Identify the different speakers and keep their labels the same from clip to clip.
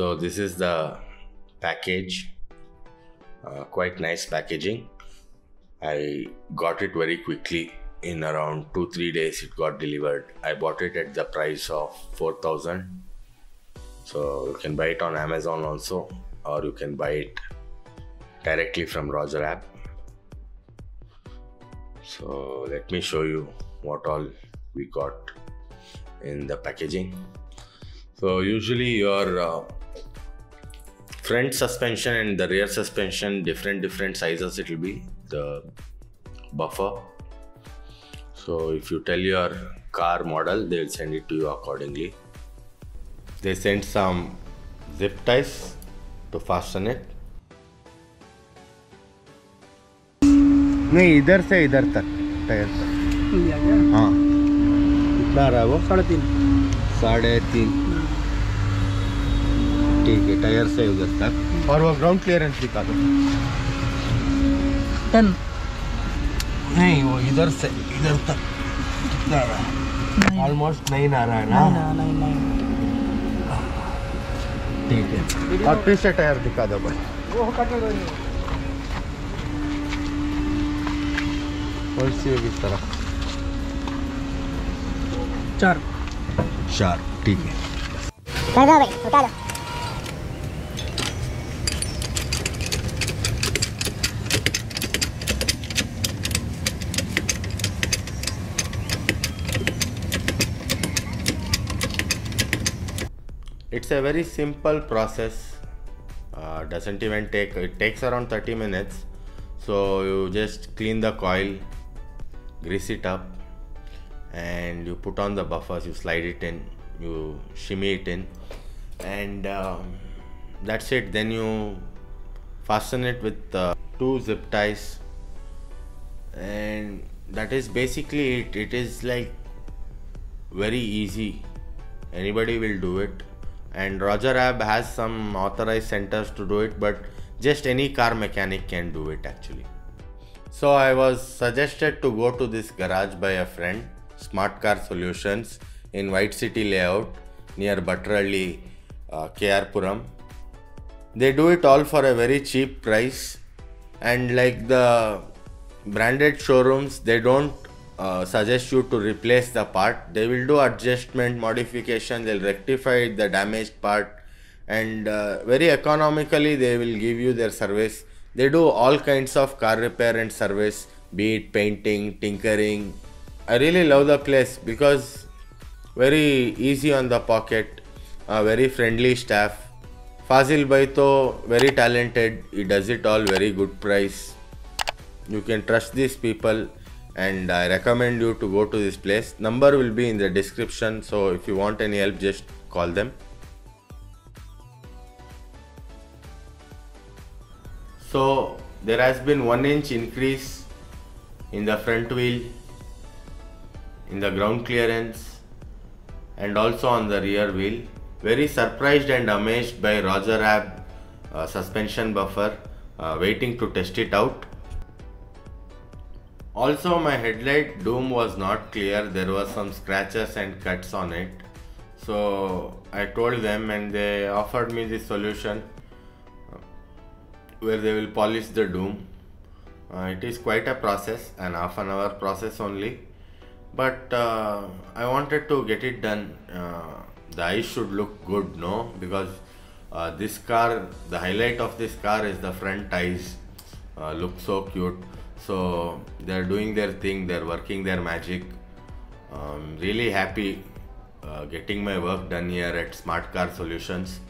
Speaker 1: So this is the package. Uh, quite nice packaging. I got it very quickly. In around two three days, it got delivered. I bought it at the price of four thousand. So you can buy it on Amazon also, or you can buy it directly from Roger AB. So let me show you what all we got in the packaging. So usually your uh, front suspension and the rear suspension different different sizes it will be the buffer. So if you tell your car model, they will send it to you accordingly. They sent some zip ties to fasten it.
Speaker 2: नहीं इधर से इधर तक tyre तक हाँ कितना रहा वो
Speaker 3: साढ़े तीन
Speaker 2: साढ़े तीन ठीक है टायर से उधर तक। और वो ग्राउंड क्लियरेंस दिखा दो
Speaker 3: टेन
Speaker 2: नहीं वो इधर से इधर तक कितना रहा ऑलमोस्ट नहीं। आ रहा है ना?
Speaker 3: नहीं नहीं
Speaker 2: ठीक है। और पीछे टायर दिखा दो भाई।
Speaker 3: वो कटे
Speaker 2: और सी होगी तरह।
Speaker 3: चार।
Speaker 2: चार ठीक है।
Speaker 4: भाई उठा दो
Speaker 1: It's a very simple process. Uh, doesn't even take it takes around 30 minutes. So you just clean the coil, grease it up, and you put on the buffers. You slide it in, you shimmy it in, and um, that's it. Then you fasten it with uh, two zip ties, and that is basically it. It is like very easy anybody will do it and roger ab has some authorized centers to do it but just any car mechanic can do it actually. So i was suggested to go to this garage by a friend smart car solutions in white city layout near Battarahalli, uh, puram. They do it all for a very cheap price and like the branded showrooms they don't uh, suggest you to replace the part. They will do adjustment modification they'll rectify the damaged part. And uh, very economically they will give you their service. They do all kinds of car repair and service be it painting tinkering. I really love the place because very easy on the pocket uh, very friendly staff. Fazil baito very talented. He does it all very good price. You can trust these people and i recommend you to go to this place. Number will be in the description so if you want any help just call them. So there has been one inch increase in the front wheel in the ground clearance and also on the rear wheel. Very surprised and amazed by roger ab uh, suspension buffer uh, waiting to test it out also, my headlight doom was not clear. There was some scratches and cuts on it. So I told them, and they offered me this solution uh, where they will polish the doom. Uh, it is quite a process, an half an hour process only. But uh, I wanted to get it done. Uh, the eyes should look good, no? Because uh, this car, the highlight of this car is the front eyes. Uh, look so cute so they're doing their thing they're working their magic. Um, really happy uh, getting my work done here at smart car solutions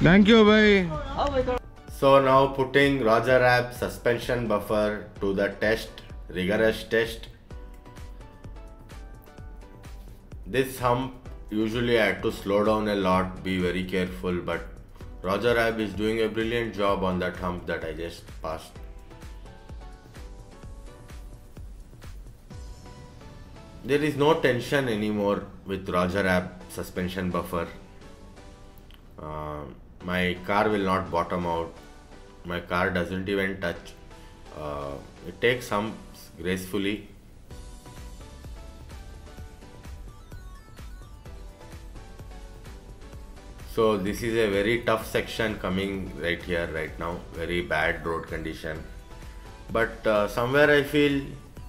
Speaker 2: Thank you, bhai.
Speaker 1: So now putting Roger AB suspension buffer to the test, rigorous test. This hump usually I had to slow down a lot, be very careful, but Roger AB is doing a brilliant job on that hump that I just passed. There is no tension anymore with Roger AB suspension buffer. Uh, my car will not bottom out. My car doesn't even touch. Uh, it takes some gracefully. So this is a very tough section coming right here right now. Very bad road condition. But uh, somewhere I feel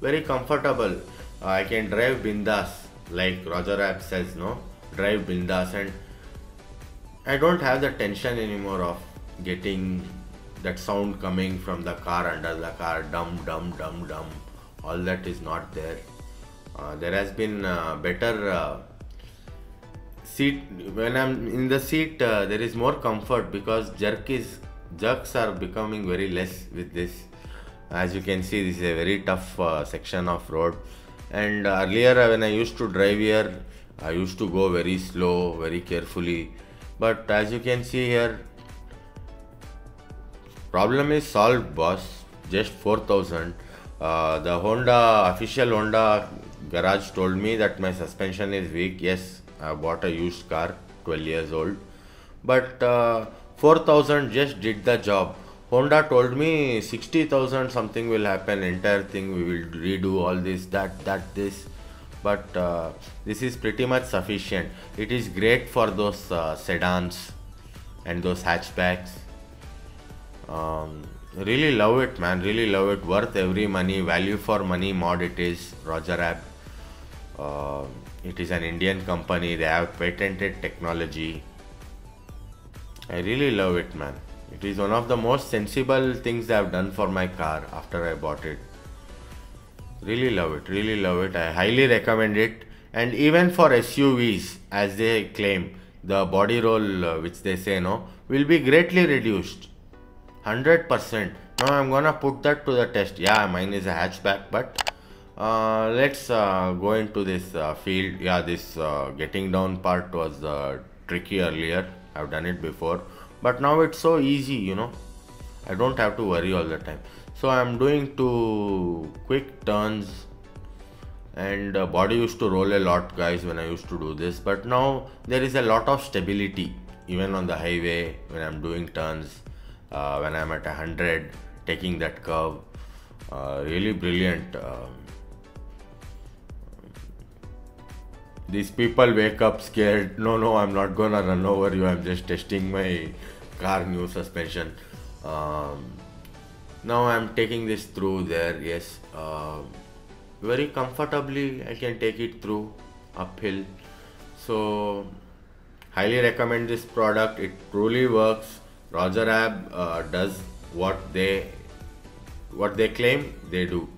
Speaker 1: very comfortable. I can drive bindas like Roger AB says no. Drive bindas and I don't have the tension anymore of getting that sound coming from the car under the car dum dum dum dum all that is not there. Uh, there has been uh, better uh, seat when i'm in the seat uh, there is more comfort because jerk is jerks are becoming very less with this. As you can see this is a very tough uh, section of road. And earlier when i used to drive here i used to go very slow very carefully but as you can see here problem is solved boss. Just 4000 uh, the honda official honda garage told me that my suspension is weak. Yes i bought a used car 12 years old. But uh, 4000 just did the job. Honda told me 60000 something will happen entire thing we will redo all this that that this but uh, this is pretty much sufficient. It is great for those uh, sedans and those hatchbacks. Um, really love it man. Really love it. Worth every money. Value for money mod it is Roger AB. Uh, it is an indian company. They have patented technology. I really love it man. It is one of the most sensible things i have done for my car after i bought it really love it really love it. I highly recommend it. And even for suvs as they claim the body roll uh, which they say no will be greatly reduced. 100% now i'm gonna put that to the test. Yeah mine is a hatchback but uh, let's uh, go into this uh, field. Yeah this uh, getting down part was uh, tricky earlier. I've done it before. But now it's so easy you know. I don't have to worry all the time so i'm doing two quick turns and uh, body used to roll a lot guys when i used to do this. But now there is a lot of stability even on the highway when i'm doing turns uh, when i'm at 100 taking that curve. Uh, really brilliant um, these people wake up scared. No no i'm not gonna run over you. I'm just testing my car new suspension. Um, now i'm taking this through there yes um very comfortably i can take it through uphill. So highly recommend this product. It truly works. Roger AB uh, does what they what they claim they do